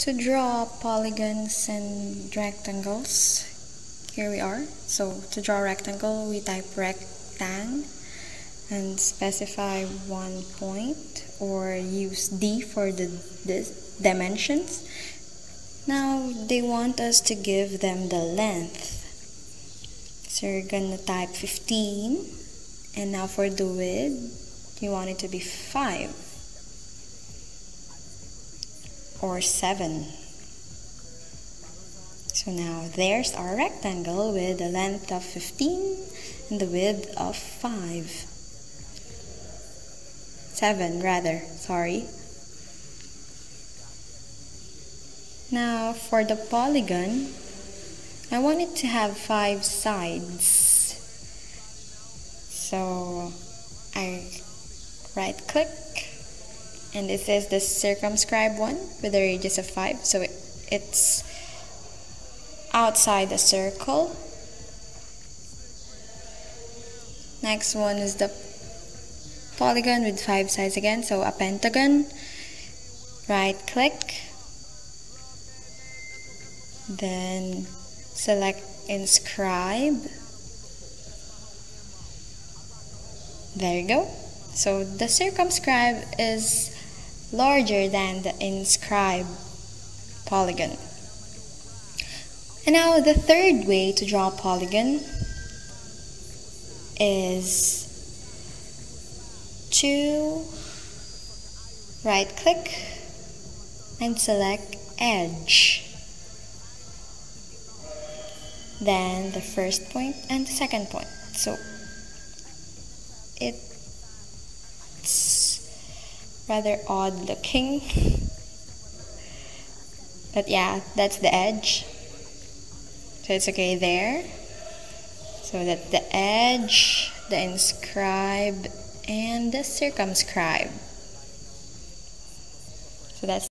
to draw polygons and rectangles, here we are. So to draw a rectangle, we type rectang and specify one point or use D for the, dimensions. Now they want us to give them the length. So you're gonna type 15 and now for the width, you want it to be 5 or 7. So now there's our rectangle with a length of 15 and the width of 5. 7 rather, sorry. Now for the polygon, I want it to have 5 sides. So I right click and this is the circumscribe one with a radius of 5 so it, it's outside the circle. Next one is the polygon with 5 sides again. So a pentagon. Right click. Then select inscribe. There you go. So the circumscribe is larger than the inscribe polygon. And now the third way to draw a polygon is to right click and select edge. Then the first point and the second point. So it's rather odd looking. But yeah, that's the edge. So it's okay there. So that the edge, the inscribe, and the circumscribe. So that's